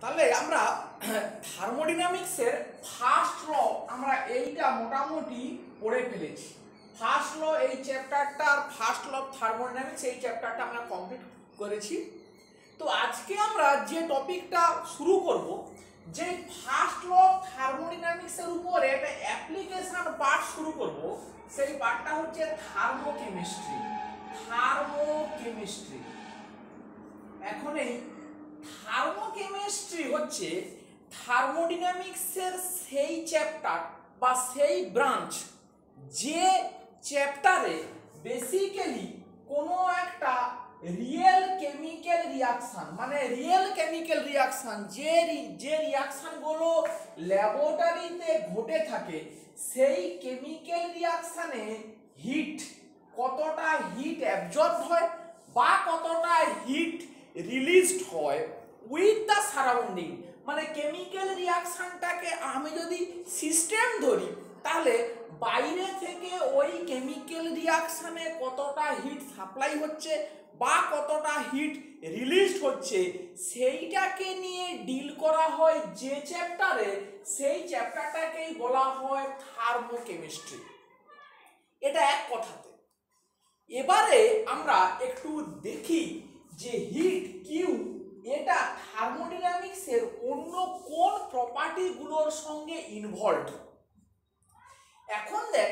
তাহলে আমরা থার্মোডিনামিক্সের ফার্স্ট ল আমরা এইটা মোটামুটি পড়ে ফেলেছি। ফার্স্ট ল এই চ্যাপ্টারটার ফার্স্ট ল অফ থার্মোডিনামিক্স এই চ্যাপ্টারটা আমরা কমপ্লিট করেছি। তো আজকে আমরা যে টপিকটা শুরু করব, যে ফার্স্ট ল অফ থার্মোডিনামিক্সের উপরে একটা অ্যাপ্লিকেশন পার্ট শুরু করব, সেই পার্টটা হচ্ছে থার্মোকেমিস্ট্রি থার্মোকেমিস্ট্রি এখন এই থার্মোকেমিস্ট্রি হচ্ছে থার্মোডিনামিক্সের সেই চ্যাপ্টার বা সেই ব্রাঞ্চ যে চ্যাপ্টারে বেসিক্যালি কোনো একটা রিয়েল কেমিক্যাল রিয়াকশন মানে রিয়েল কেমিক্যাল রিয়াকশন যে যে রিয়াকশনগুলো ল্যাবরেটরিতে ঘটে থাকে, সেই কেমিক্যাল রিয়াকশনে হিট কতটা হিট অ্যাবজর্ব হয় বা কতটা হিট রিলিজড হয় উইথ দ্য সারাউন্ডিং মানে কেমিক্যাল রিয়াকশানটাকে আমি যদি সিস্টেম ধরি, তাহলে বাইরে থেকে ওই কেমিক্যাল রিয়াকশানে কতটা হিট সাপ্লাই হচ্ছে বা কতটা হিট রিলিজড হচ্ছে, সেইটাকে নিয়ে ডিল করা হয় যে চ্যাপ্টারে সেই চ্যাপ্টারটাকেই বলা হয় থার্মোকেমিস্ট্রি এটা এক কথাতে। এবারে আমরা একটু দেখি যে হিট কিউ এটা থার্মোডাইনামিক্সের অন্য কোন প্রপার্টিগুলোর সঙ্গে ইনভলভ এখন দেখ,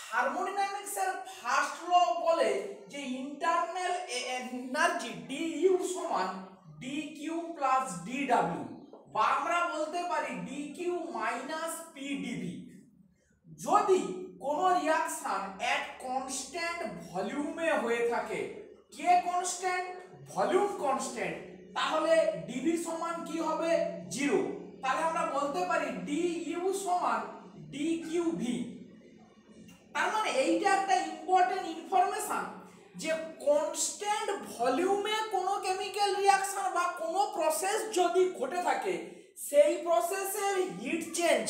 থার্মোডাইনামিক্সের ফার্স্ট ল বলে যে ইন্টারনাল এনার্জি ডি ইউ সমান D Q plus D W বা আমরা বলতে পারি D Q minus P DV যদি কোনো রিয়াকশন এট কনস্ট্যান্ট ভলিউমে হয়ে থাকে, কে কনস্ট্যান্ট ভলিউম কনস্ট্যান্ট তাহলে ডিভি সমান কি হবে জিরো তাহলে আমরা বলতে পারি ডি ইউ সমান ডি কিউ ভি তার মানে এইটা একটা ইম্পর্টেন্ট ইনফরমেশন যে কনস্ট্যান্ট ভলিউমে কোনো কেমিক্যাল রিয়াকশন বা কোনো প্রসেস যদি ঘটে থাকে, সেই প্রসেসের heat change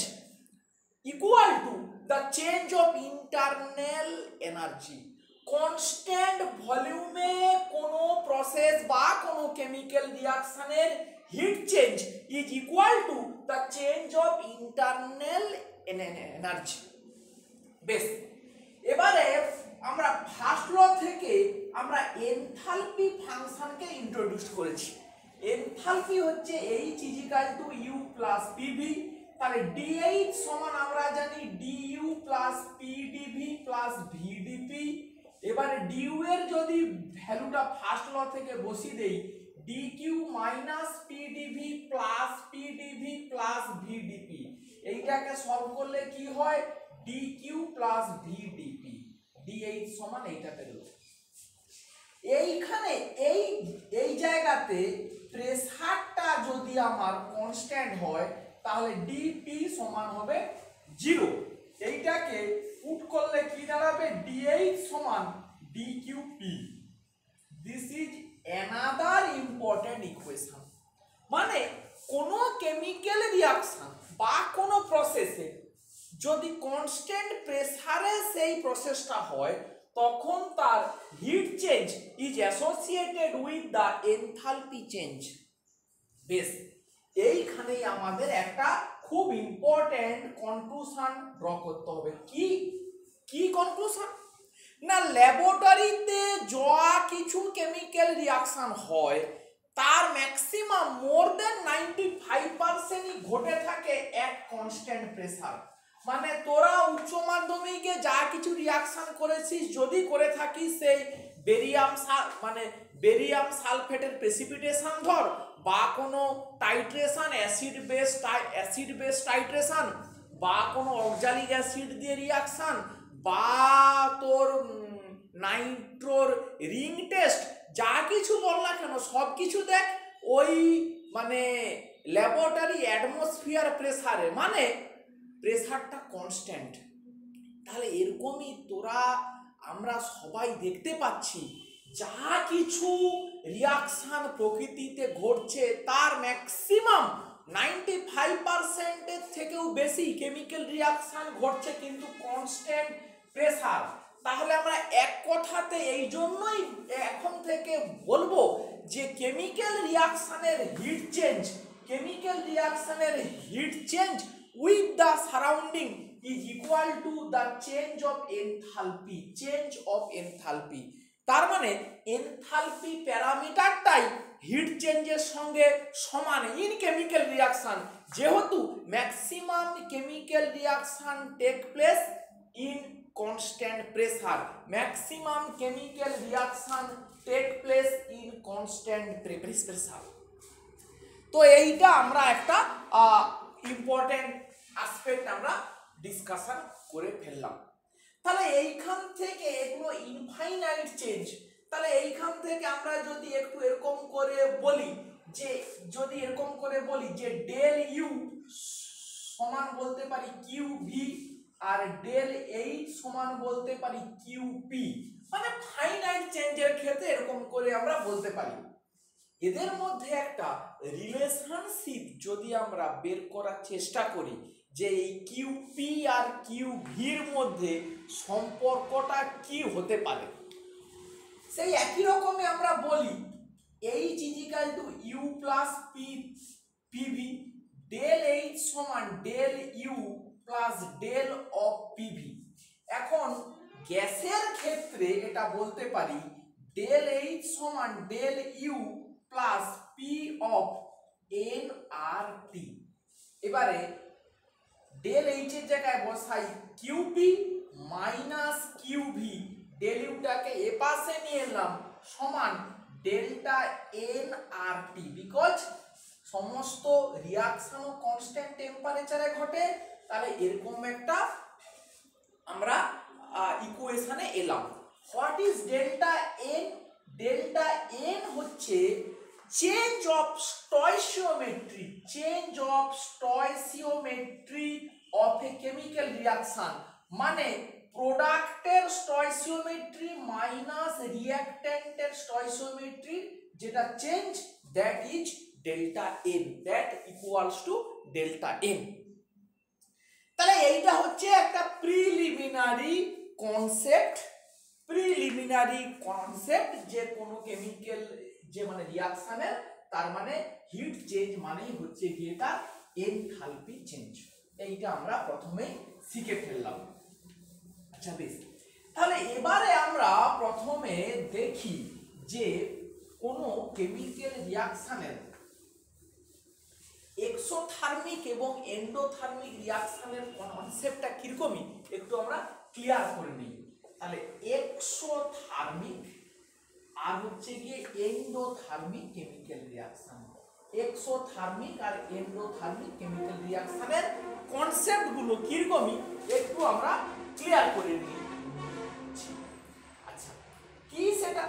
equal to the change of internal energy constant ভলিউমে কোনো প্রসেস বা কোনো chemical রিয়াকশনের heat change is equal to the change of internal energy বেশ। এবারে আমরা ফার্স্ট ল থেকে আমরা এনথালপি ফাংশনকে ইন্ট্রোডিউস করেছি। এনথালপি হচ্ছে H is equal to U plus PV তাহলে ডিএইচ সমান আমরা জানি DU plus PDV plus VDP এবারে ডিইউ এর যদি ভ্যালুটা ফার্স্ট ল থেকে বসিয়ে দেই D Q minus P D V plus P D V plus V D P এইটাকে সলভ করলে কি হয়? D Q plus V D P D H সমান এইটা পেল এইখানে এই এই জায়গাতে প্রেসারটা যদি আমার কনস্ট্যান্ট হয়, তাহলে ডিপি সমান হবে জিরো এইটাকে পুট করলে কি দাঁড়াবে? ডিএইচ সমান D Q P this is another important equation মানে কোনো কেমিক্যাল রিয়াকশন বা কোনো প্রসেসে যদি কনস্ট্যান্ট প্রেসারে সেই প্রসেসটা হয়, তখন তার heat change is associated with the enthalpy change বেশ, এইখানেই আমাদের একটা খুব ইম্পর্ট্যান্ট কনক্লুশন ড্র করতে হবে। কি? কি কনক্লুশন না ল্যাবরেটরিতে যা কিছু কেমিক্যাল রিয়াকশন হয়, তার maximum more than ninety five পার্সেন্টই ঘটে থাকে এক কনস্ট্যান্ট প্রেসার মানে তোরা উচ্চ মাধ্যমিকে যা কিছু রিয়াকশন করেছিস, যদি করে থাকিস, সেই বেরিয়াম মানে বেরিয়াম সালফেটের প্রেসিপিটেশন ধর বা কোনো titration acid base acid base titration বা কোনো অক্সালিক অ্যাসিড দিয়ে রিয়াকশান বা তোর নাইট্রোর রিং টেস্ট যা কিছু বল না কেন, সব কিছু দেখ ওই মানে ল্যাবরেটরি অ্যাটমসফিয়ার প্রেসারে মানে প্রেসারটা কনস্ট্যান্ট তাহলে এরকমই তোরা, আমরা সবাই দেখতে পাচ্ছি যা কিছু রিয়াকশন প্রকৃতিতে ঘটছে, তার ম্যাক্সিমাম নাইনটি ফাইভ পার্সেন্টের থেকেও বেশি কেমিক্যাল রিয়াকশান ঘটছে কিন্তু কনস্ট্যান্ট প্রেসার তাহলে আমরা এক কথাতে এই জন্যই এখন থেকে বলব যে কেমিক্যাল রিয়াকশানের heat change chemical রিয়াকশানের heat change with the surrounding is equal to the change of enthalpy change of enthalpy তার মানে এনথালপি প্যারামিটারটাই হিট চেঞ্জের সঙ্গে সমান ইন কেমিক্যাল রিয়াকশন যেহেতু maximum chemical reaction take place in constant pressure maximum chemical reaction take place in constant pressure তো এইটা আমরা একটা ইম্পর্টেন্ট অ্যাসপেক্ট আমরা ডিসকাশন করে ফেললাম। তাহলে এইখান থেকে এগুলো ইনফাইনাইট চেঞ্জ তাহলে এইখান থেকে আমরা যদি একটু এরকম করে বলি যে, যদি এরকম করে বলি যে ডেল ইউ সমান বলতে পারি কিউ ভি আর ডেল এইচ সমান বলতে পারি কিউ পি মানে ফাইনাইট চেঞ্জের ক্ষেত্রে এরকম করে আমরা বলতে পারি। এদের মধ্যে একটা রিলেশনশিপ যদি আমরা বের করার চেষ্টা করি যে এই কিউপি আর কিউ ভির মধ্যে সম্পর্কটা কি হতে পারে? সেই একই রকমই আমরা বলি H is equal to U plus P PV del H সমান del U plus del of PV এখন গ্যাসের ক্ষেত্রে এটা বলতে পারি ডেল এইচ সমান del U plus P of N R T এবারে ডেল এইচ এর জায়গায় বসাই কিউপি মাইনাস কিউভি ডেল ইউটাকে এ পাশে নিয়ে এলাম সমান delta N R T because সমস্ত রিয়াকশন ও কনস্ট্যান্ট টেম্পারেচারে ঘটে, তাহলে এরকম একটা আমরা ইকুয়েশনে এলাম। What is delta N? Delta N হচ্ছে change of stoichiometry change of stoichiometry of a chemical reaction মানে প্রোডাক্টের স্টয়সিওমেট্রি মাইনাস রিয়াক্ট্যান্টের স্টয়সিওমেট্রি যেটা change that is delta N that equals to delta N তাহলে এইটা হচ্ছে একটা প্রিলিমিনারি কনসেপ্ট প্রিলিমিনারি কনসেপ্ট যে কোনো কেমিক্যাল যে মানে রিয়াকশনের তার মানে হিট চেঞ্জ মানেই হচ্ছে গিয়ে তার এনথালপি চেঞ্জ এইটা আমরা প্রথমেই শিখে ফেললাম। আচ্ছা বেশ। তাহলে এবারে আমরা প্রথমে দেখি যে কোনো কেমিক্যাল রিয়াকশনের এক্সোথার্মিক এবং এন্ডোথার্মিক রিয়াকশনের কনসেপ্টটা কিরকমই, একটু আমরা ক্লিয়ার করে নিই। তাহলে এক্সোথার্মিক আর হচ্ছে গিয়ে এন্ডোথার্মিক কেমিক্যাল রিয়াকশন এক্সোথার্মিক আর এন্ডোথার্মিক কেমিক্যাল রিয়াকশনের কনসেপ্টগুলো কিরকমই একটু আমরা ক্লিয়ার করে নিই। আচ্ছা কি সেটা?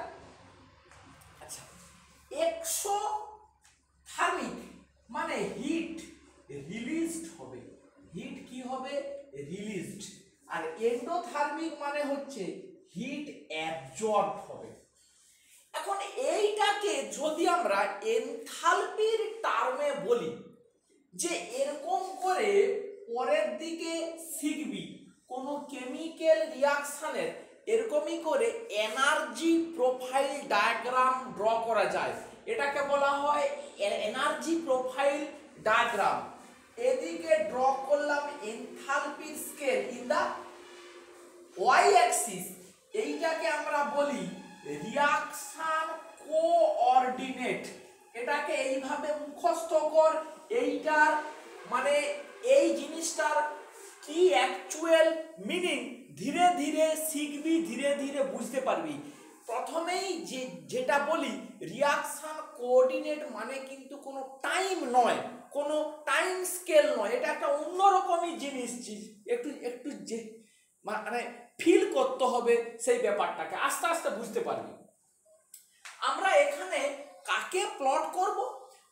আচ্ছা একশো থার্মিক মানে হিট রিলিজড হবে। হিট কি হবে? রিলিজড আর এন্ডোথার্মিক মানে হচ্ছে হিট অ্যাবজর্ব হবে। এখন এইটাকে যদি আমরা এনথালপির টার্মে বলি, যে এরকম করে পরের দিকে শিখবি, কোনো কেমিক্যাল রিয়াকশনের, এরকমই করে এনার্জি প্রোফাইল ডায়াগ্রাম ড্র করা যায়। এটাকে বলা হয় এনার্জি প্রোফাইল ডায়াগ্রাম। এদিকে ড্র করলাম এনথালপির scale in the Y axis এইটাকে আমরা বলি রিয়াকশন কোঅর্ডিনেট। এটাকে এইভাবে মুখস্থ কর, এইটার মানে এই জিনিসটার কি অ্যাকচুয়াল মিনিং ধীরে ধীরে শিখবি, ধীরে ধীরে বুঝতে পারবি। প্রথমেই যে, যেটা বলি, রিয়াকশন কোঅর্ডিনেট মানে কিন্তু কোনো টাইম নয়, কোনো টাইম স্কেল নয়। এটা একটা অন্যরকমই জিনিস, একটু একটু যে মানে ফিল করতে হবে সেই ব্যাপারটাকে। আস্তে আস্তে বুঝতে পারবি। আমরা এখানে কাকে প্লট করব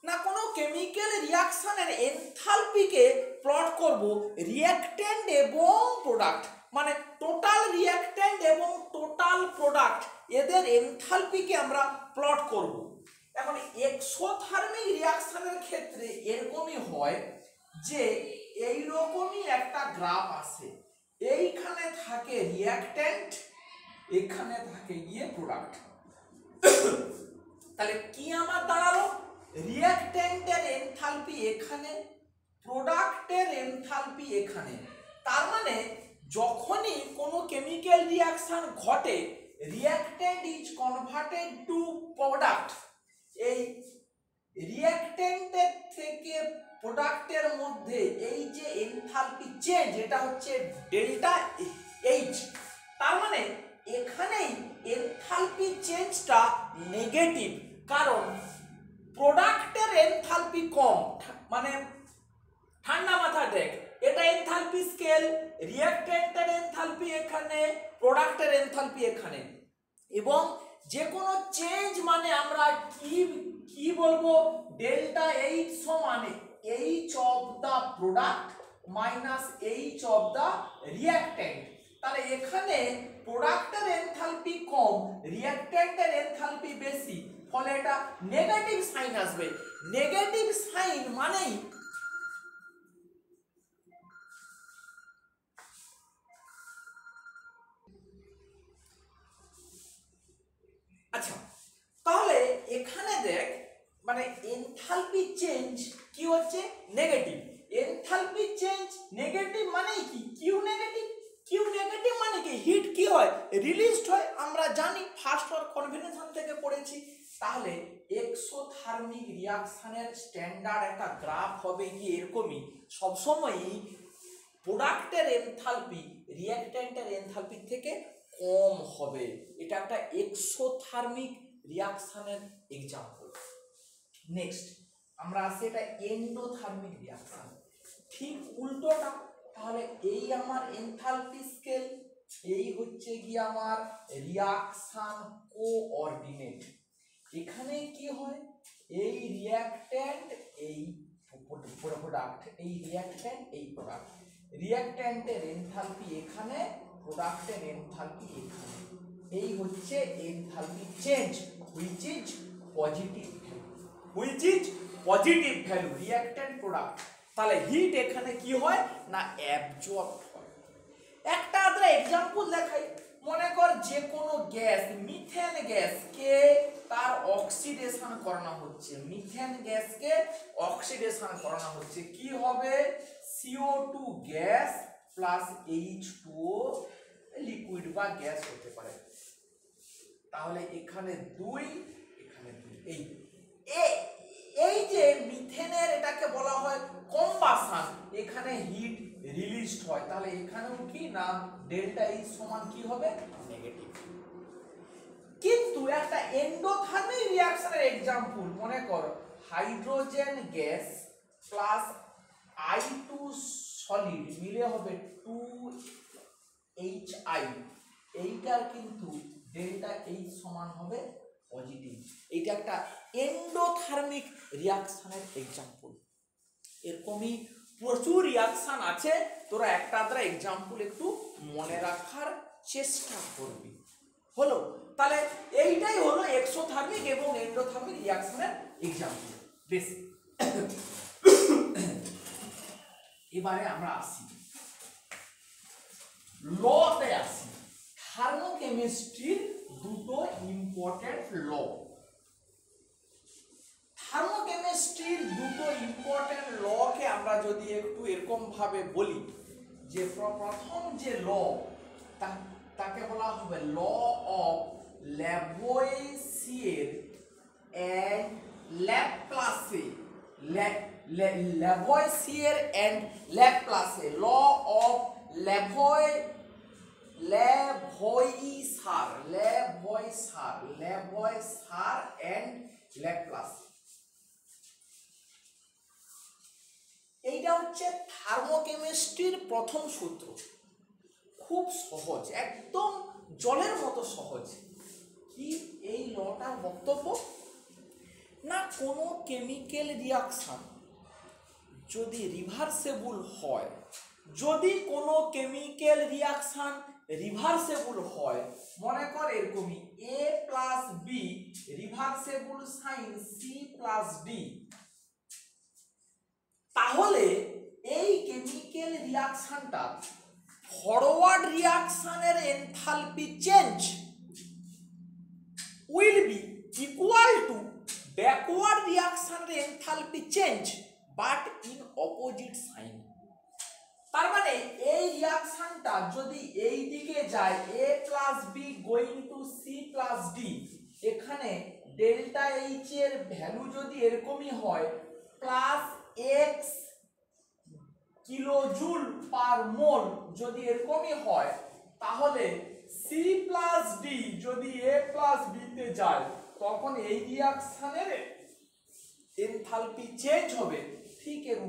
না কোনো কেমিক্যাল রিয়াকশনের এনথালপিকে প্লট করব? রিয়াক্ট্যান্ট এবং প্রোডাক্ট মানে টোটাল রিয়াক্ট্যান্ট এবং টোটাল প্রোডাক্ট এদের এনথালপিকে আমরা প্লট করব। এখন এক্সোথার্মিক রিয়াকশনের ক্ষেত্রে এরকমই হয় যে এইরকমই একটা গ্রাফ আসে এইখানে থাকে রিয়াক্ট্যান্ট এখানে থাকে গিয়ে প্রোডাক্ট তাহলে কি আমার দাঁড়াল? রিয়াক্ট্যান্টের এনথালপি এখানে প্রোডাক্টের এনথালপি এখানে। তার মানে যখনই কোনো কেমিক্যাল রিয়াকশন ঘটে reactant is converted to product এই রিয়াক্টেন্টের থেকে প্রোডাক্টের মধ্যে এই যে এনথালপি চেঞ্জ এটা হচ্ছে ডেল্টা এইচ, তার মানে এখানেই এনথালপি চেঞ্জটা নেগেটিভ, কারণ প্রোডাক্টের এনথালপি কম মানে ঠান্ডা মাথা দেখ, এটা এনথালপি স্কেল রিয়াক্টেন্টের এনথালপি এখানে, প্রোডাক্টের এনথালপি এখানে। এবং যে কোনো চেঞ্জ মানে আমরা কি কি বলব, ডেল্টা এইচ সমান H of the product minus H of the reactant তাহলে এখানে প্রোডাক্টের এনথালপি কম রিয়াক্টেন্টের এনথালপি বেশি। ফলে এটা নেগেটিভ সাইন আসবে। নেগেটিভ সাইন মানেই আচ্ছা তাহলে এখানে দেখ মানে এনথালপি চেঞ্জ কি হচ্ছে? নেগেটিভ এনথালপি চেঞ্জ নেগেটিভ মানে কি? কিউ নেগেটিভ কিউ নেগেটিভ মানে কি? হিট কি হয়? রিলিজড হয়। আমরা জানি ফার্স্ট অর কনভেনশন থেকে পড়েছি। তাহলে এক্সোথার্মিক রিয়াকশনের স্ট্যান্ডার্ড একটা গ্রাফ হবে কি? এরকমই। সবসময়ই প্রোডাক্টের এনথালপি রিয়াক্ট্যান্টের এনথালপি থেকে কম হবে। এটা একটা এক্সোথার্মিক রিয়াকশনের এক্সাম্পল নেক্সট আমরা আসি এটা এন্ডোথার্মিক রিয়াকশন ঠিক উল্টোটা, তাহলে এই আমার এনথালপি স্কেল এই হচ্ছে কি আমার রিয়াকশন কোঅর্ডিনেট এখানে কি হয়? এই রিয়াক্ট্যান্ট এই প্রোডাক্ট এই রিয়াক্ট্যান্ট এই প্রোডাক্ট রিয়াক্ট্যান্টের এনথালপি এখানে প্রোডাক্টের এনথালপি এখানে। এই হচ্ছে enthalpy change which is positive which is positive value reactant product তাহলে হিট এখানে কি হয়? না অ্যাবজর্ব হয়। একটা আদ্রা এক্সাম্পল দেখাই। মনে কর যে কোনো গ্যাস মিথেন গ্যাসকে তার অক্সিডেশন করানো হচ্ছে। মিথেন গ্যাসকে অক্সিডেশন করানো হচ্ছে। কি হবে? C O two gas plus H two liquid বা গ্যাস হতে পারে। তাহলে এখানে দুই এখানে দুই। এই এই যে মিথেনের এটাকে বলা হয় কম্বাসন এখানে হিট রিলিজড হয় তাহলে এখানেও কি না ডেল্টা এইচ সমান কি হবে? নেগেটিভ কিন্তু একটা এন্ডোথার্মিক রিঅ্যাকশনের এক্সাম্পল মনে কর hydrogen gas plus I two solid মিলে হবে টু এইচ আই এইটার কিন্তু ডেল্টা এইচ সমান হবে পজিটিভ এইটা একটা এন্ডোথার্মিক রিয়াকশনের এক্সাম্পল এরকমই প্রচুর রিয়াকশন আছে, তোরা একটা আধরা এক্সাম্পল একটু মনে রাখার চেষ্টা করবি। হলো? তাহলে এইটাই হলো এক্সোথার্মিক এবং এন্ডোথার্মিক রিয়াকশনের এক্সাম্পল বেশ। এবারে আমরা আসি। লতে আসি। থার্মোকেমিস্ট্রির দুটো ইম্পর্টেন্ট ল থার্মোকেমিস্ট্রির দুটো ইম্পর্টেন্ট লকে আমরা যদি একটু এরকম ভাবে বলি, যে প্র- প্রথম যে ল তাকে বলা হবে law of Lavoisier and Laplace Lavoisier and Laplace law of ল্যাভোয় Lavoisier Lavoisier Lavoisier and Laplace এইটা হচ্ছে থার্মোকেমিস্ট্রির প্রথম সূত্র। খুব সহজ, একদম জলের মতো সহজ। কি এই লটার বক্তব্য? না কোনো কেমিক্যাল রিয়াকশন। যদি রিভার্সেবল হয়, যদি কোনো কেমিক্যাল রিয়াকশন রিভার্সেবল হয়, মনে কর এরকমই A plus B reversible sign C plus D তাহলে এই কেমিক্যাল রিয়াকশনটা forward রিয়াকশনের enthalpy change will be equal to backward রিয়াকশনের enthalpy change but in opposite sign তার মানে এই রিয়াকশনটা যদি এই দিকে যায় A plus B going to C plus D এখানে ডেল্টা এইচ এর ভ্যালু যদি এরকমই হয় plus X kilojoule per mole যদি এরকমই হয়, তাহলে সি প্লাস ডি যদি এ প্লাস বিতে যায়, তখন এই রিয়াকশনের এনথালপি চেঞ্জ হবে। ঠিক এর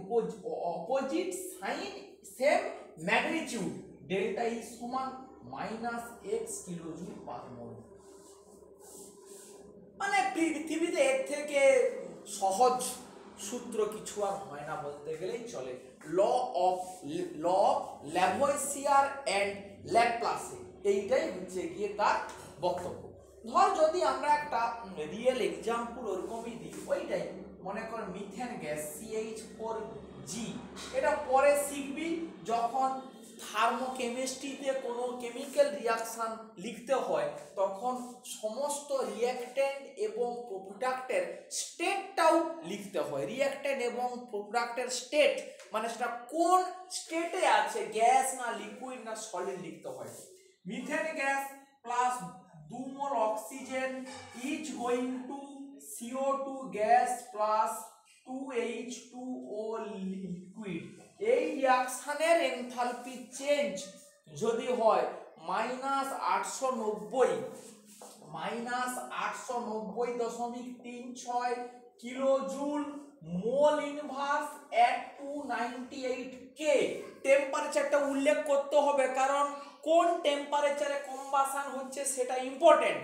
opposite sign same magnitude delta E সমান minus x kilojoule per mole মানে পৃথিবীতে এর থেকে সহজ সূত্র কিছু আর হয় না বলতে গেলেই চলে। ল অফ ল ল্যাভোয়েসিয়ার অ্যান্ড ল্যাপ্লাসে এইটাই হচ্ছে গিয়ে তার বক্তব্য। ধর যদি আমরা একটা রিয়েল এক্সাম্পল ওরকমই দিই, ওইটাই। মনে কর methane gas C H four G এটা পরে শিখবি যখন থার্মোকেমিস্ট্রিতে কোনো কেমিক্যাল রিয়াকশন লিখতে হয়, তখন সমস্ত রিয়াক্ট্যান্ট এবং প্রোডাক্টের স্টেটটাও লিখতে হয়। রিয়াক্ট্যান্ট এবং প্রোডাক্টের স্টেট মানে সেটা কোন স্টেটে আছে, গ্যাস না লিকুইড না সলিড লিখতে হয়। মিথেন গ্যাস প্লাস দু mole oxygen is going to C O two gas plus two H two O liquid এই রিয়াকশনের এনথালপি চেঞ্জ যদি হয় মাইনাস আটশো নব্বই মাইনাস আটশো নব্বই দশমিক তিন ছয় kilo joule mole inverse at two ninety eight K টেম্পারেচারটা উল্লেখ করতে হবে, কারণ কোন টেম্পারেচারে কম্বাসন হচ্ছে সেটা ইম্পর্টেন্ট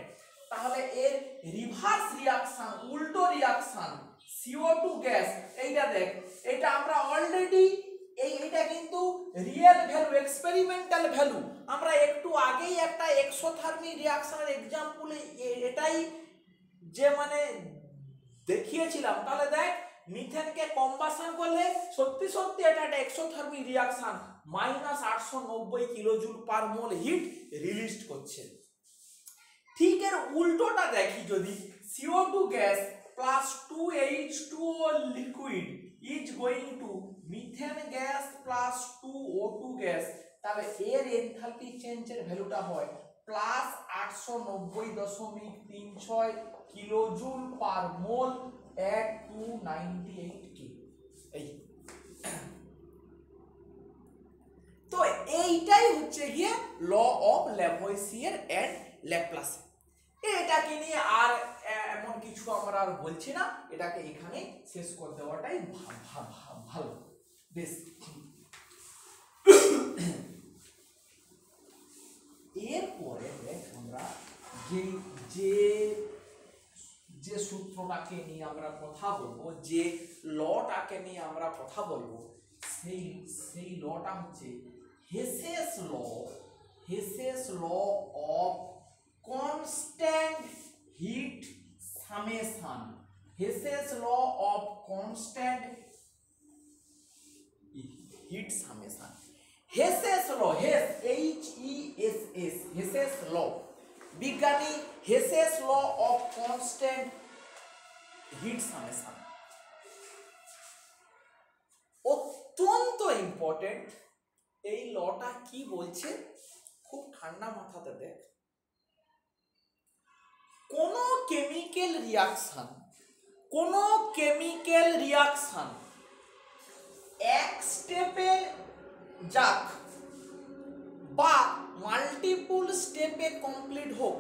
তাহলে এর রিভার্স রিয়াকশন উল্টো reaction C O two gas এইটা দেখ, এটা আমরা অলরেডি এই, এটা কিন্তু রিয়েল ভ্যালু এক্সপেরিমেন্টাল ভ্যালু আমরা একটু আগেই একটা এক্সোথার্মিক রিয়াকশনের এক্সাম্পলে এটাই যে মানে দেখিয়েছিলাম। তাহলে দেখ মিথেনকে কম্বাসন করলে সত্যি সত্যি এটা একটা এক্সোথার্মিক রিয়াকশন মাইনাস আটশো নব্বই kilojoule per mole heat release করছে। ঠিক এর উল্টোটা দেখি যদি C O two gas liquid is going to methane gas plus two O two gas তাহলে এর এনথালপি চেঞ্জের ভ্যালুটা হয় প্লাস আটশো নব্বই দশমিক তিন ছয় kilojoule per mole at two ninety eight K এই। তো এইটাই হচ্ছে গিয়ে law of Lavoisier and Laplace এটাকে নিয়ে আর এমন কিছু আমরা আর বলছি না। এটাকে এখানে শেষ করে দেওয়াটাই ভালো। বেশ। এরপরে আমরা যে যে যে সূত্রটাকে নিয়ে আমরা কথা বলব, যে লটাকে নিয়ে আমরা কথা বলব, সেই সেই লটা হচ্ছে Hess's law Hess's law of constant heat summation Hess's law of constant heat summation Hess's law Hess H E S S Hess's law বিজ্ঞানী Hess's law of constant heat summation অত্যন্ত ইম্পর্টেন্ট এই লটা কি বলছে? খুব ঠান্ডা মাথাতে দেখ। কোন কেমিক্যাল রিয়াকশান কোনো কেমিক্যাল রিয়াকশান এক স্টেপে যাক বা মাল্টিপুল স্টেপে কমপ্লিট হোক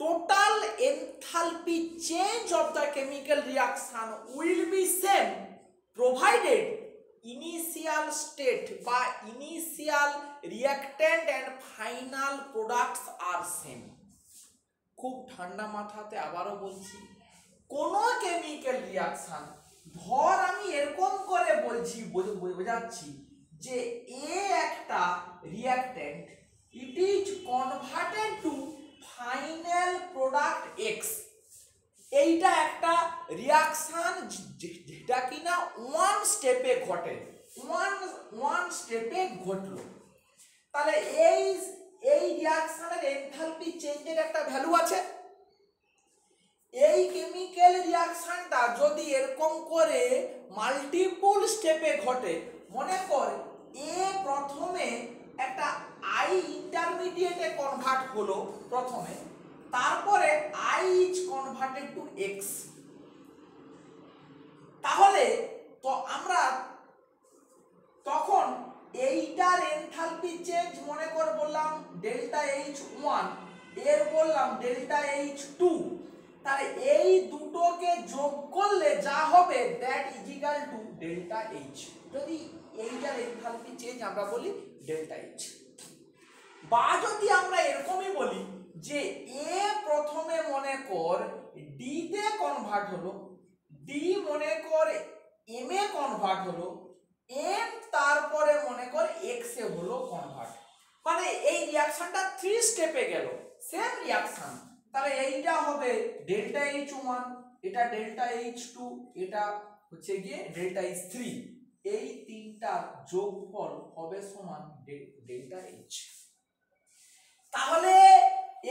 total enthalpy change of the chemical reaction will be same provided initial state বা initial reactant and final products are same খুব ঠান্ডা মাথাতে আবারও বলছি, কোন কেমিক্যাল রিয়াকশন ধর আমি এরকম করে বলছি বোঝাচ্ছি যে এ একটা reactant it is converted to final product X এইটা একটা রিয়াকশান যেটা কিনা ওয়ান স্টেপে ঘটে ওয়ান ওয়ান স্টেপে ঘটলো। তাহলে এই এই রিয়াকশনের এনথালপি চেঞ্জের একটা ভ্যালু আছে। এই কেমিক্যাল রিয়াকশনটা যদি এরকম করে মাল্টিপল স্টেপে ঘটে, মনে কর এ প্রথমে একটা আই ইন্টারমিডিয়েটে কনভার্ট হলো প্রথমে, তারপরে I is converted to X তাহলে তো আমরা তখন এইটার এনথালপি চেঞ্জ মনে করে বললাম ডেল্টা এইচ ওয়ানের বললাম ডেল্টা এইচ টু তাহলে এই দুটোকে যোগ করলে যা হবে that is equal to delta H যদি এইটার এনথালপি চেঞ্জ আমরা বলি ডেল্টা এইচ বা যদি আমরা এরকমই বলি যে এ প্রথমে মনে কর ডি তে কনভার্ট হলো ডি মনে কর এম এ কনভার্ট হলো এম তারপরে মনে কর এক্স এ হলো কনভার্ট মানে এই রিয়াকশনটা থ্রি স্টেপে গেল। সেম রিয়াকশন তাহলে এইটা হবে ডেল্টা এইচ ওয়ান এটা ডেল্টা এইচ টু এটা হচ্ছে গিয়ে ডেল্টা এইচ থ্রি এই তিনটা যোগফল হবে সমান ডেল্টা এইচ তাহলে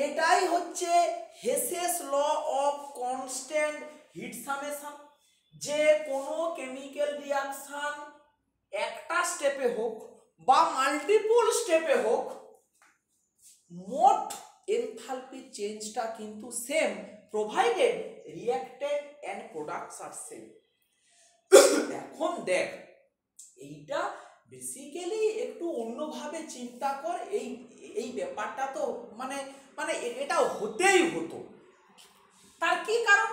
এটাই হচ্ছে Hess's law of constant heat summation যে কোনো কেমিক্যাল রিয়াকশন একটা স্টেপে হোক বা মাল্টিপল স্টেপে হোক, মোট এনথালপি চেঞ্জটা কিন্তু same provided reacted and products R same এখন দেখ, এইটা বেসিক্যালি একটু অন্যভাবে চিন্তা কর, এই এই ব্যাপারটা তো মানে মানে এটা হতেই হতো। তার কি কারণ?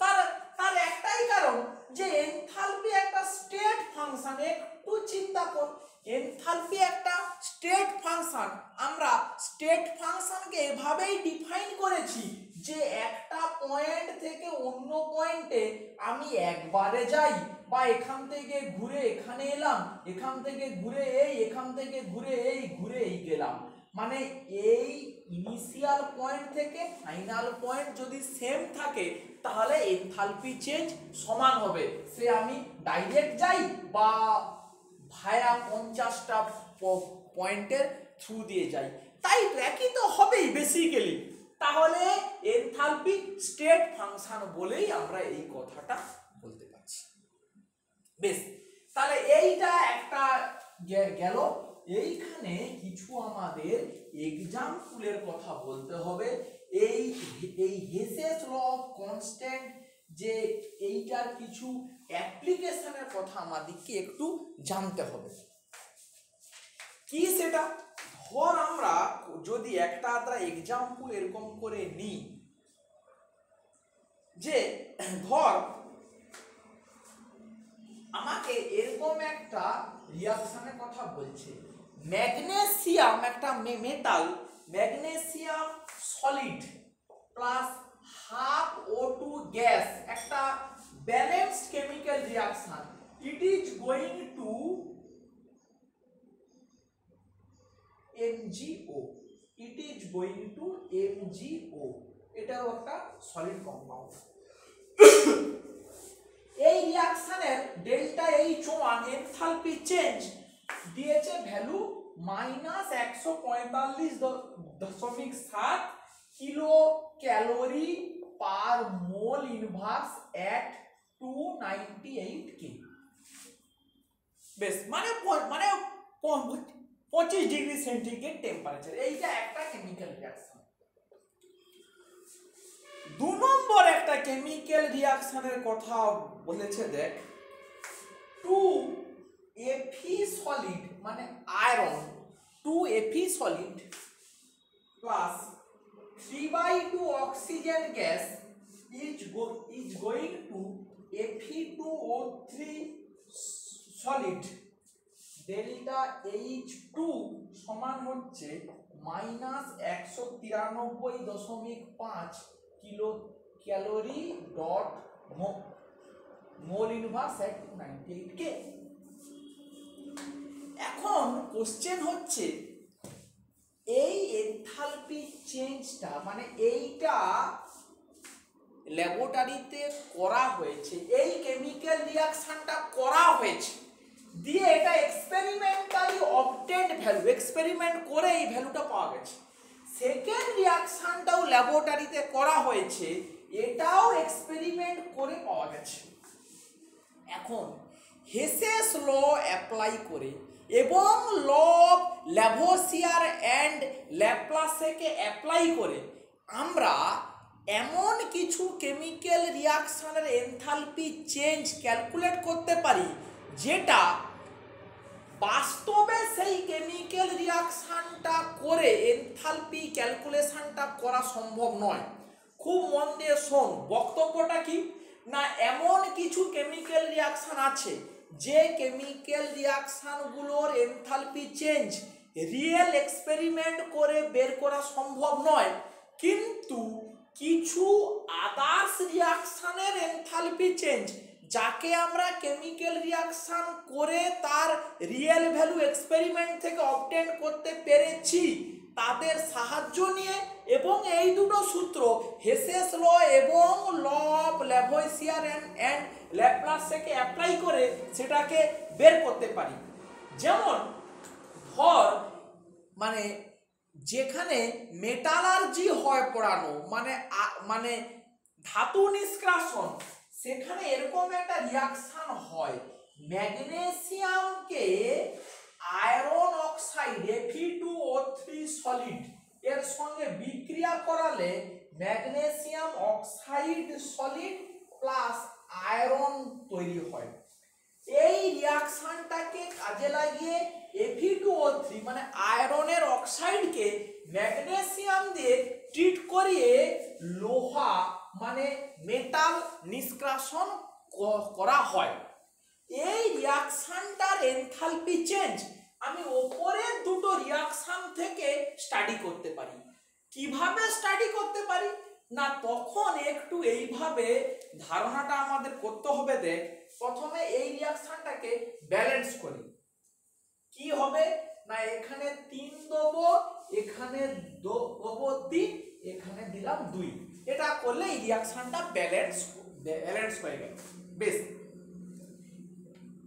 তার তার একটাই কারণ যে এনথালপি একটা স্টেট ফাংশন এনথালপি একটা স্টেট ফাংশন আমরা স্টেট ফাংশনকে এভাবেই ডিফাইন করেছি যে একটা পয়েন্ট থেকে অন্য পয়েন্টে আমি একবারে যাই বা এখান থেকে ঘুরে এখানে এলাম, এখান থেকে ঘুরে এই, এখান থেকে ঘুরে এই ঘুরে এই গেলাম। মানে এই ইনিশিয়াল পয়েন্ট থেকে ফাইনাল পয়েন্ট যদি সেম থাকে, তাহলে এনথালপি চেঞ্জ সমান হবে। সে আমি ডাইরেক্ট যাই বা ভায়া পঞ্চাশটা পয়েন্টের থ্রু দিয়ে যাই তাই একই তো হবেই বেসিক্যালি তাহলে এনথালপি স্টেট ফাংশন বলেই আমরা এই কথাটা বলতে পারছি। বেশ, তাহলে এইটা একটা গেল। এইখানে কিছু আমাদের এক্সাম্পলের কথা বলতে হবে। এই এই হেসেস ল কনস্ট্যান্ট যে এইটার কিছু অ্যাপ্লিকেশনের কথা আমাদেরকে একটু জানতে হবে। কি সেটা? ধর আমরা যদি একটা আদ্রা এক্সাম্পল এরকম করে নিই, যে ধর আমাকে এরকম একটা রিয়াকশনের কথা বলছে। ম্যাগনেসিয়াম একটা metal magnesium solid plus half O two gas একটা balanced chemical reaction it is going to MgO it is going to MgO এটাও একটা সলিড কম্পাউন্ড এই রিয়াকশনের delta H one enthalpy change দিয়েছে ভ্যালু মাইনাস একশো পঁয়তাল্লিশ দশমিক সাত kilo calorie per mole inverse at two ninety eight K বেশ মানে মানে পঁচিশ ডিগ্রি সেন্টিগ্রেড টেম্পারেচার এইটা একটা কেমিক্যাল রিয়াকশন দু নম্বর একটা কেমিক্যাল রিয়াকশনের কথা বলেছে দেখ টু এফি সলিড মানে iron two Fe solid plus three by two oxygen gas is go is going to Fe two O three solid delta H two সমান হচ্ছে মাইনাস একশো তিরানব্বই দশমিক পাঁচ kilo calorie dot mole inverse at ninety eight K এখন question হচ্ছে, এই enthalpy চেঞ্জটা মানে এইটা ল্যাবরেটরিতে করা হয়েছে, এই কেমিক্যাল রিয়াকশনটা করা হয়েছে। দিয়ে এটা এক্সপেরিমেন্টালি অবটেন্ড ভ্যালু এক্সপেরিমেন্ট করে এই ভ্যালুটা পাওয়া গেছে। সেকেন্ড রিয়াকশনটাও ল্যাবরেটরিতে করা হয়েছে, এটাও এক্সপেরিমেন্ট করে পাওয়া গেছে। এখন হেসেস ল অ্যাপ্লাই করে এবং ল অফ ল্যাভোসিয়ার অ্যান্ড ল্যাপ্লাসেকে অ্যাপ্লাই করে আমরা এমন কিছু কেমিক্যাল রিয়াকশনের এনথালপি চেঞ্জ ক্যালকুলেট করতে পারি, যেটা বাস্তবে সেই কেমিক্যাল রিয়াকশানটা করে এনথালপি ক্যালকুলেশানটা করা সম্ভব নয়। খুব মন দিয়ে শোন, বক্তব্যটা কি? না, এমন কিছু কেমিক্যাল রিয়াকশন আছে, যে কেমিক্যাল রিয়াকশানগুলোর এনথালপি চেঞ্জ রিয়েল এক্সপেরিমেন্ট করে বের করা সম্ভব নয়। কিন্তু কিছু আদার্স রিয়াকশনের এনথালপি চেঞ্জ যাকে আমরা কেমিক্যাল রিয়াকশন করে তার রিয়েল ভ্যালু এক্সপেরিমেন্ট থেকে অবটেন করতে পেরেছি, তাদের সাহায্য নিয়ে এবং এই দুটো সূত্র হেসেস ল এবং law of Lavoisier and and Laplace থেকে অ্যাপ্লাই করে সেটাকে বের করতে পারি। যেমন, ধর মানে যেখানে মেটালার্জি হয় পড়ানো মানে মানে ধাতু নিষ্কাশন, সেখানে এরকম একটা রিয়াকশন হয়। ম্যাগনেসিয়ামকে iron oxide Fe two O three solid এর সঙ্গে বিক্রিয়া করালে magnesium oxide solid plus iron তৈরি হয়। এই রিয়াকশনটাকে কাজে লাগিয়ে এফি টু ও থ্রি মানে আয়রনের অক্সাইডকে ম্যাগনেসিয়াম দিয়ে ট্রিট করিয়ে লোহা মানে মেটাল নিষ্কাশন করা হয়। এই রিয়াকশনটার এনথালপি চেঞ্জ। আমি ওপরের দুটো রিয়াকশন থেকে স্টাডি করতে পারি। কীভাবে স্টাডি করতে পারি? না, তখন একটু এইভাবে ধারণাটা আমাদের করতে হবে দেখ। প্রথমে এই রিয়াকশনটাকে ব্যালেন্স করি। কি হবে? না, এখানে তিন দেবো, এখানে এখানে দিলাম দুই। এটা করলে এই রিয়াকশনটা ব্যালেন্স ব্যালেন্স হয়ে গেল। বেশ।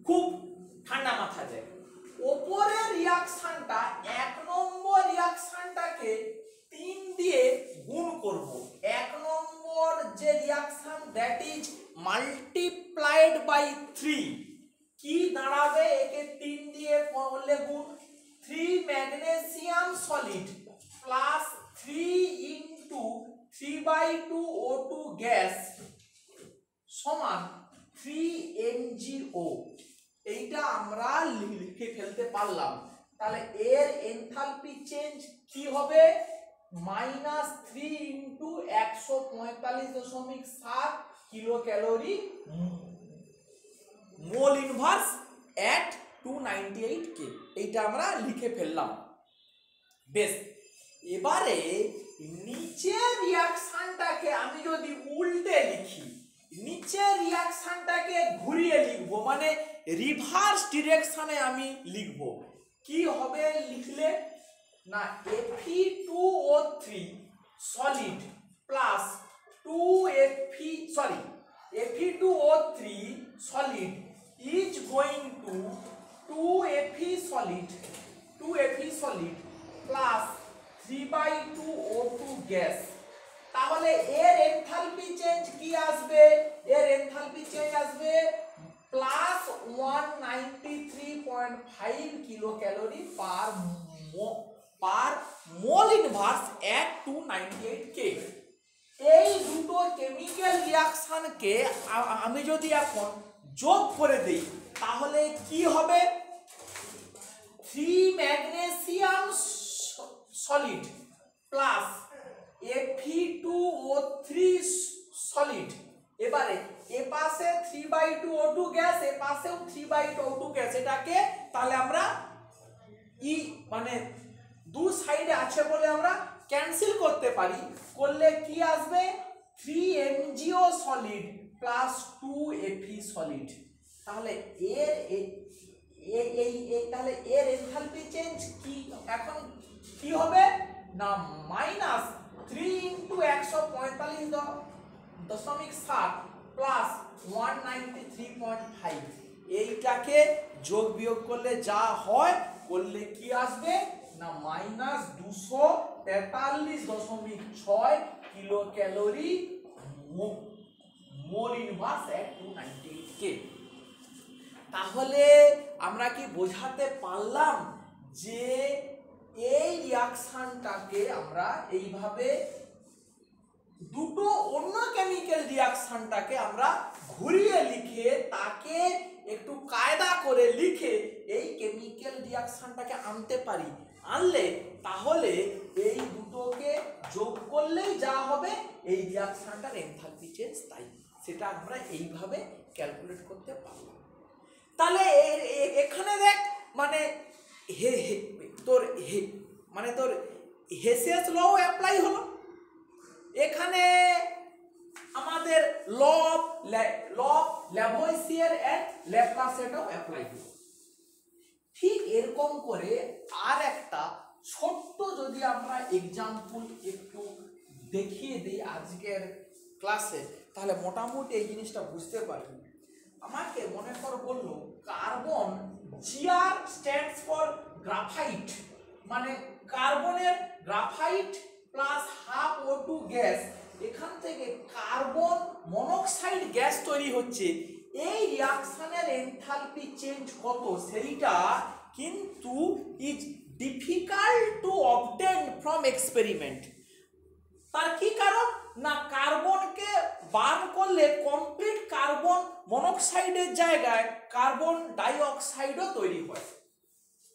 খুব ঠান্ডা মাথা যায় ওপরের রিয়াকশনটা এক নম্বর রিয়াকশনটাকে তিন দিয়ে গুণ করব। এক নম্বর যে reaction that is multiplied by three কি দাঁড়াবে একে তিন দিয়ে করলে গুণ? Three magnesium solid plus three into three by two O two gas সমান থ্রি এনজিও এইটা আমরা লিখে ফেলতে পারলাম। তাহলে এর এনথালপি চেঞ্জ কি হবে? মাইনাস থ্রি ইন্টু একশো পঁয়তাল্লিশ দশমিক সাত kilo calorie mole inverse at two ninety eight K এইটা আমরা লিখে ফেললাম। বেশ, এবারে নিচের রিয়াকশনটাকে আমি যদি উল্টে লিখি, নিচের রিয়াকশনটাকে ঘুরিয়ে লিখব মানে রিভার্স ডিরেকশনে আমি লিখব। কি হবে লিখলে? না Fe two O three solid plus two Fe sorry Fe two O three solid two Fe solid two Fe solid plus three by two O two gas তাহলে এর এনথালপি চেঞ্জ কি আসবে? এর এনথালপি চেঞ্জ আসবে plus one ninety three point five kilo calorie per per mole inverse at two ninety eight K এই দুটো chemical রিয়াকশনকে আমি যদি এখন যোগ করে দেই, তাহলে কি হবে? Three magnesium solid plus Fe two O three solid এবারে এ পাশে three by two O two gas এ পাশেও three by two O two gas এটাকে তাহলে আমরা ই মানে দু সাইডে আছে বলে আমরা ক্যান্সেল করতে পারি। করলে কি আসবে? Three MgO solid plus two Fe solid তাহলে এর এই এই, তাহলে এর এনথালপি চেঞ্জ কি? এখন কি হবে? না মাইনাস থ্রি ইন্টু একশো পঁয়তাল্লিশ দশমিক সাত plus one ninety three point five এইটাকে যোগ বিয়োগ করলে যা হয়, করলে কি আসবে? না মাইনাস দুশো তেতাল্লিশ দশমিক ছয় kilo calorie mole inverse at two ninety K? তাহলে আমরা কি বোঝাতে পারলাম যে এই রিয়াকশনটাকে আমরা এইভাবে দুটো অন্য কেমিক্যাল রিয়াকশনটাকে আমরা ঘুরিয়ে লিখে তাকে একটু কায়দা করে লিখে এই কেমিক্যাল রিয়াকশনটাকে আনতে পারি। আনলে তাহলে এই দুটোকে যোগ করলেই যা হবে, এই রিয়াকশনটার এনথালপি চেঞ্জ তাই সেটা আমরা এইভাবে ক্যালকুলেট করতে পারব। তাহলে এখানে দেখ মানে হে হে, তোর হে মানে তোর হেসিয়াস লও অ্যাপ্লাই হলো। এখানে আমাদের ল ল এন্ড ল্যাপ্লাসিয়াটাও অ্যাপ্লাই হলো। ঠিক এরকম করে আর একটা ছোট্ট যদি আমরা এক্সাম্পল একটু দেখিয়ে দিই আজকের ক্লাসে তাহলে মোটামুটি এই জিনিসটা বুঝতে পারবি। আমাকে মনে কর বলল, carbon GR stands for graphite মানে কার্বনের graphite plus half O two gas এখান থেকে কার্বন মনোক্সাইড গ্যাস তৈরি হচ্ছে। এই রিয়াকশনের এনথালপি চেঞ্জ কত? সেইটা কিন্তু is difficult to obtain from experiment তার কি কারণ? না কার্বনকে বার্ন করলে কমপ্লিট কার্বন মনোক্সাইডের জায়গায় কার্বন ডাইঅক্সাইডও তৈরি হয়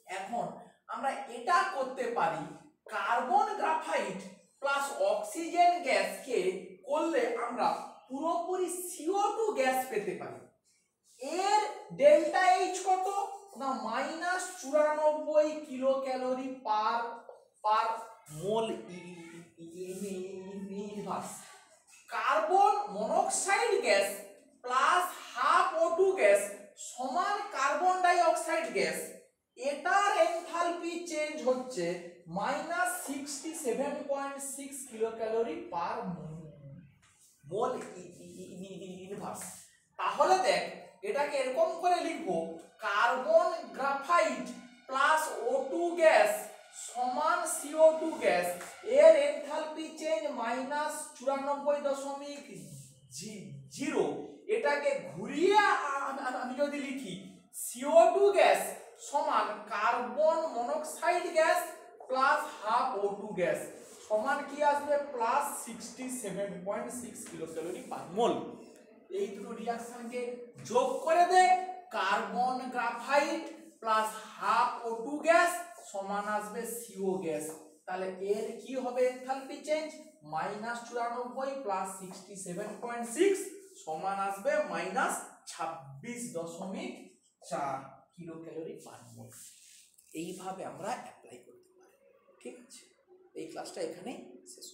এখন আমরা এটা করতে পারি কার্বন গ্রাফাইট প্লাস অক্সিজেন গ্যাসকে করলে আমরা পুরোপুরি সিও টু গ্যাস পেতে পারি এর ডেল্টা এইচ কত না মাইনাস চুরানব্বই kilo calorie per per mole inverse carbon monoxide gas plus half O two gas সমান কার্বন ডাই অক্সাইড গ্যাস। এটার এনথালপি চেঞ্জ হচ্ছে minus sixty seven point six kilo calorie per mole. Inverse তাহলে দেখ, এটাকে এরকম করে লিখব, carbon graphite plus O two gas সমান সিও টু গ্যাস। এর এনথালপি চেঞ্জ মাইনাস চুরানব্বই দশমিক জিরো। এটাকে ঘুরিয়ে আমি যদি লিখি সিও টু গ্যাস সমান carbon monoxide gas plus half O two gas. সমান কি আসবে? Plus sixty seven point six kilo calorie per mole. এই দুটো রিয়াকশনকে যোগ করে দে, carbon graphite plus half O two gas সমান আসবে সিও গ্যাস। তাহলে এর কি হবে এনথালপি চেঞ্জ মাইনাস চুরানব্বই plus sixty seven point six সমান আসবে মাইনাস ছাব্বিশ দশমিক চার কিলো ক্যালোরি পার মোল। এইভাবে আমরা অ্যাপ্লাই করতে পারি। ঠিক আছে? এই ক্লাসটা এখানেই শেষ।